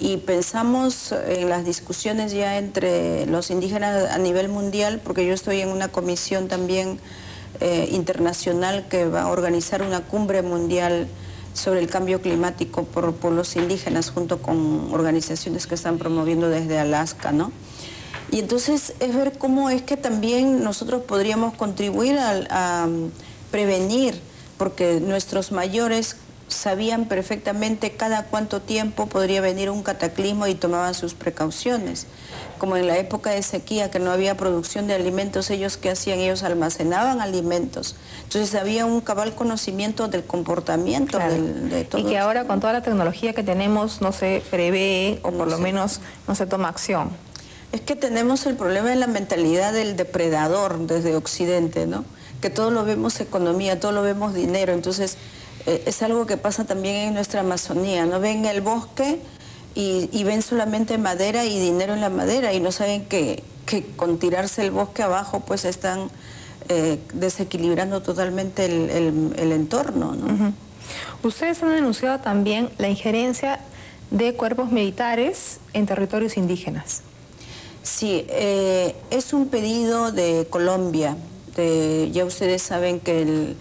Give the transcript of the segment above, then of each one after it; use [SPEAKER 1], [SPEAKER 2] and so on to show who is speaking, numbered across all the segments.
[SPEAKER 1] Y pensamos en las discusiones ya entre los indígenas a nivel mundial, porque yo estoy en una comisión también eh, internacional que va a organizar una cumbre mundial sobre el cambio climático por pueblos indígenas junto con organizaciones que están promoviendo desde Alaska, ¿no? Y entonces es ver cómo es que también nosotros podríamos contribuir a prevenir, porque nuestros mayores sabían perfectamente cada cuánto tiempo podría venir un cataclismo y tomaban sus precauciones. Como en la época de sequía, que no había producción de alimentos, ellos qué hacían? Ellos almacenaban alimentos. Entonces había un cabal conocimiento del comportamiento de todo.
[SPEAKER 2] Y que ahora con toda la tecnología que tenemos no se prevé o por lo menos no se toma acción.
[SPEAKER 1] Es que tenemos el problema de la mentalidad del depredador desde Occidente, ¿no? Que todo lo vemos economía, todo lo vemos dinero. Entonces eh, es algo que pasa también en nuestra Amazonía, ¿no? Ven el bosque y, ven solamente madera y dinero en la madera y no saben que, con tirarse el bosque abajo pues están eh, desequilibrando totalmente el, entorno, ¿no?
[SPEAKER 2] Ustedes han denunciado también la injerencia de cuerpos militares en territorios indígenas.
[SPEAKER 1] Sí, eh, es un pedido de Colombia. ya ustedes saben que el,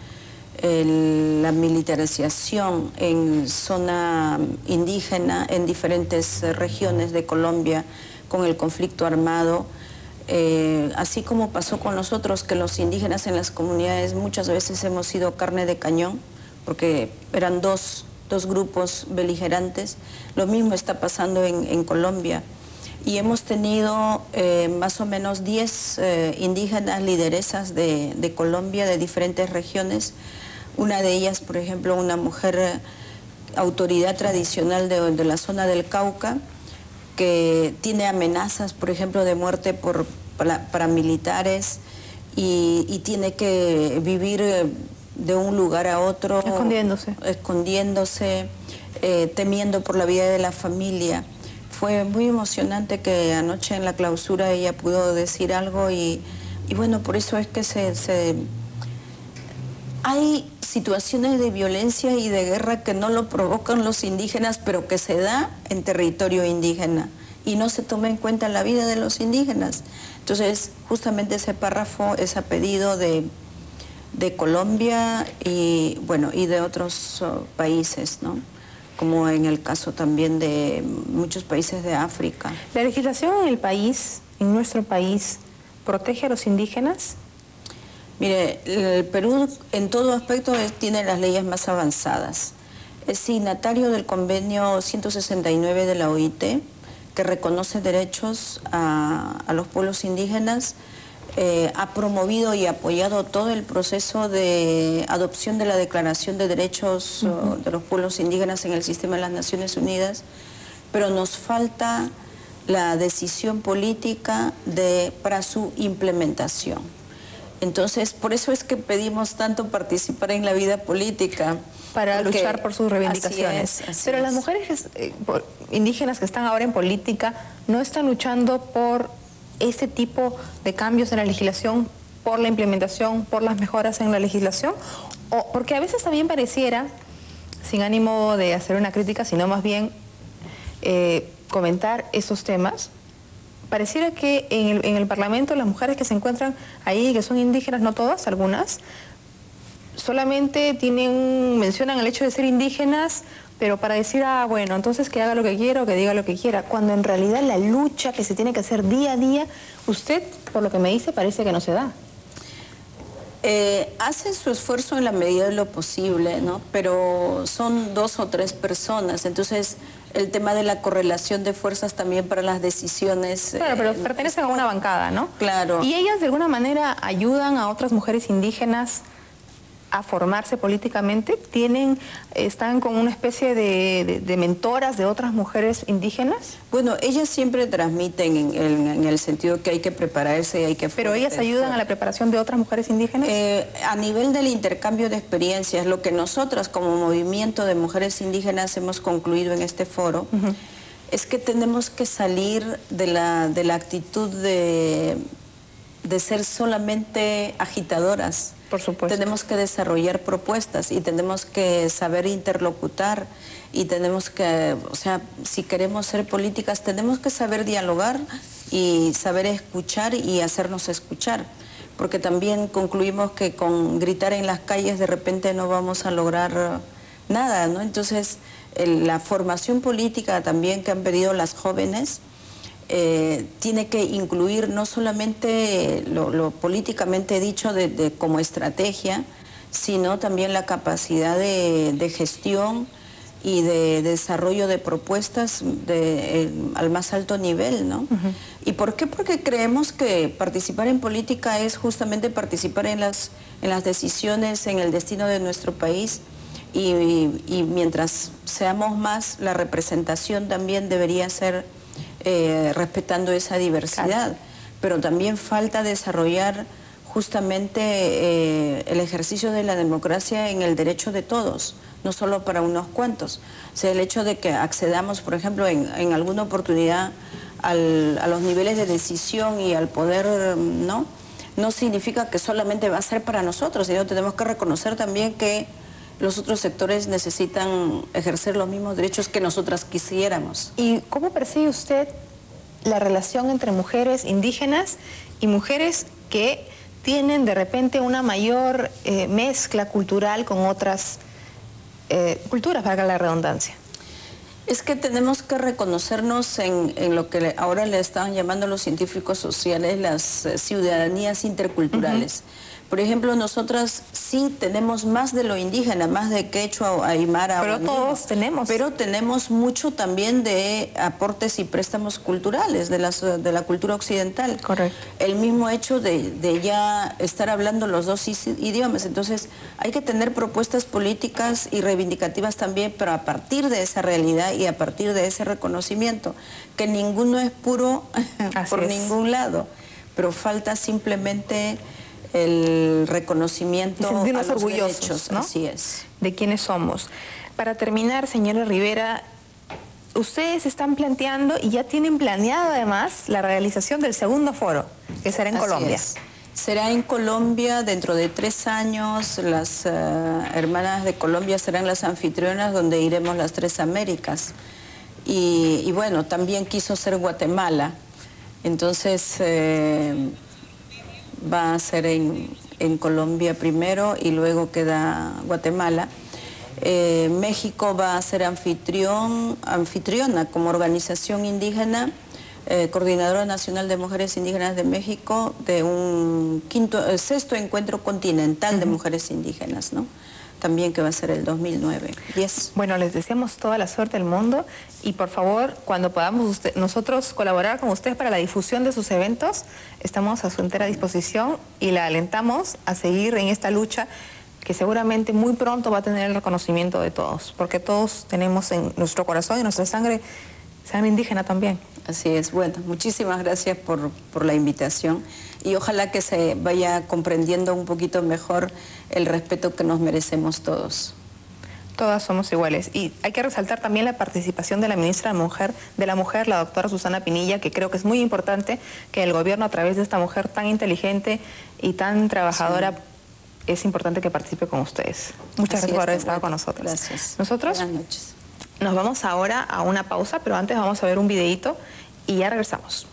[SPEAKER 1] la militarización en zona indígena en diferentes regiones de Colombia con el conflicto armado, eh, así como pasó con nosotros, que los indígenas en las comunidades muchas veces hemos sido carne de cañón, porque eran dos, grupos beligerantes, lo mismo está pasando en, Colombia. Y hemos tenido eh, más o menos 10 eh, indígenas lideresas de, de Colombia, de diferentes regiones, una de ellas, por ejemplo, una mujer eh, autoridad tradicional de, la zona del Cauca, que tiene amenazas, por ejemplo, de muerte por paramilitares y, tiene que vivir eh, de un lugar a otro.
[SPEAKER 2] Escondiéndose.
[SPEAKER 1] Escondiéndose, eh, temiendo por la vida de la familia. Fue muy emocionante que anoche en la clausura ella pudo decir algo y, bueno, por eso es que se, se... Hay situaciones de violencia y de guerra que no lo provocan los indígenas, pero que se da en territorio indígena y no se toma en cuenta la vida de los indígenas. Entonces, justamente ese párrafo es a pedido de, Colombia y, bueno, y de otros uh, países, ¿no? como en el caso también de muchos países de África.
[SPEAKER 2] ¿La legislación en el país, en nuestro país, protege a los indígenas?
[SPEAKER 1] Mire, el Perú en todo aspecto tiene las leyes más avanzadas. Es signatario del convenio 169 de la OIT, que reconoce derechos a, los pueblos indígenas, eh, ha promovido y apoyado todo el proceso de adopción de la Declaración de Derechos de los Pueblos Indígenas en el sistema de las Naciones Unidas, pero nos falta la decisión política de, para su implementación. Entonces, por eso es que pedimos tanto participar en la vida política.
[SPEAKER 2] Para luchar por sus reivindicaciones. Pero las mujeres eh, indígenas que están ahora en política no están luchando por este tipo de cambios en la legislación, por la implementación, por las mejoras en la legislación, o porque a veces también pareciera, sin ánimo de hacer una crítica, sino más bien eh, comentar esos temas, pareciera que en el, Parlamento las mujeres que se encuentran ahí, que son indígenas, no todas, algunas, solamente tienen, mencionan el hecho de ser indígenas, pero para decir, ah, bueno, entonces que haga lo que quiera o que diga lo que quiera, cuando en realidad la lucha que se tiene que hacer día a día, usted, por lo que me dice, parece que no se da.
[SPEAKER 1] Eh, hacen su esfuerzo en la medida de lo posible, ¿no? Pero son dos o tres personas, entonces el tema de la correlación de fuerzas también para las decisiones.
[SPEAKER 2] Claro, pero eh, pertenecen a una bancada, ¿no?
[SPEAKER 1] Claro.
[SPEAKER 2] ¿Y ellas de alguna manera ayudan a otras mujeres indígenas a formarse políticamente? ¿Tienen, están con una especie de, mentoras de otras mujeres indígenas?
[SPEAKER 1] Bueno, ellas siempre transmiten en, el sentido que hay que prepararse y hay que...
[SPEAKER 2] ¿Pero ellas ayudan a la preparación de otras mujeres indígenas?
[SPEAKER 1] Eh, a nivel del intercambio de experiencias, lo que nosotras como movimiento de mujeres indígenas hemos concluido en este foro, es que tenemos que salir de la, de la actitud de de ser solamente agitadoras.
[SPEAKER 2] Por supuesto.
[SPEAKER 1] Tenemos que desarrollar propuestas y tenemos que saber interlocutar y tenemos que, o sea, si queremos ser políticas, tenemos que saber dialogar y saber escuchar y hacernos escuchar. Porque también concluimos que con gritar en las calles de repente no vamos a lograr nada, ¿no? Entonces, la formación política también que han pedido las jóvenes eh, tiene que incluir no solamente lo, políticamente dicho de, como estrategia, sino también la capacidad de, gestión y de, desarrollo de propuestas al más alto nivel, ¿no? ¿Y por qué? Porque creemos que participar en política es justamente participar en las, en las decisiones, en el destino de nuestro país y mientras seamos más, la representación también debería ser eh, respetando esa diversidad. Pero también falta desarrollar justamente eh, el ejercicio de la democracia en el derecho de todos, no solo para unos cuantos. O sea, el hecho de que accedamos, por ejemplo, en, alguna oportunidad a los niveles de decisión y al poder, ¿no? No significa que solamente va a ser para nosotros, sino tenemos que reconocer también que los otros sectores necesitan ejercer los mismos derechos que nosotras quisiéramos.
[SPEAKER 2] ¿Y cómo percibe usted la relación entre mujeres indígenas y mujeres que tienen de repente una mayor eh, mezcla cultural con otras eh, culturas, para la redundancia?
[SPEAKER 1] Es que tenemos que reconocernos en, lo que ahora le están llamando los científicos sociales las eh, ciudadanías interculturales. Por ejemplo, nosotras sí tenemos más de lo indígena, más de quechua, aymara.
[SPEAKER 2] Pero todos tenemos.
[SPEAKER 1] Pero tenemos mucho también de aportes y préstamos culturales de, las, de la cultura occidental.
[SPEAKER 2] Correcto.
[SPEAKER 1] El mismo hecho de, ya estar hablando los dos idiomas. Entonces, hay que tener propuestas políticas y reivindicativas también, pero a partir de esa realidad y a partir de ese reconocimiento, que ninguno es puro por ningún lado, pero falta simplemente el reconocimiento
[SPEAKER 2] a los orgullosos, ¿no?
[SPEAKER 1] Así es.
[SPEAKER 2] De quiénes somos. Para terminar, señora Rivera, ustedes están planteando y ya tienen planeado además la realización del segundo foro, que será en Colombia.
[SPEAKER 1] Será en Colombia dentro de tres años. Las eh, hermanas de Colombia serán las anfitrionas donde iremos las tres Américas. Y, bueno, también quiso ser Guatemala. Entonces... Eh, va a ser en, Colombia primero y luego queda Guatemala. Eh, México va a ser anfitrión, anfitriona como organización indígena, eh, Coordinadora Nacional de Mujeres Indígenas de México, de un quinto, eh, sexto encuentro continental de mujeres indígenas, ¿no? También que va a ser el 2009.
[SPEAKER 2] Bueno, les deseamos toda la suerte del mundo y por favor, cuando podamos nosotros colaborar con ustedes para la difusión de sus eventos, estamos a su entera disposición y la alentamos a seguir en esta lucha que seguramente muy pronto va a tener el reconocimiento de todos, porque todos tenemos en nuestro corazón y nuestra sangre sangre indígena también.
[SPEAKER 1] Así es, bueno, muchísimas gracias por, por la invitación y ojalá que se vaya comprendiendo un poquito mejor el respeto que nos merecemos todos.
[SPEAKER 2] Todas somos iguales. Y hay que resaltar también la participación de la ministra de, mujer, de la Mujer, la doctora Susana Pinilla, que creo que es muy importante que el gobierno, a través de esta mujer tan inteligente y tan trabajadora, es importante que participe con ustedes. Muchas gracias por haber estado con nosotros.
[SPEAKER 1] Gracias.
[SPEAKER 2] Nosotros
[SPEAKER 1] Buenas noches.
[SPEAKER 2] nos vamos ahora a una pausa, pero antes vamos a ver un videito y ya regresamos.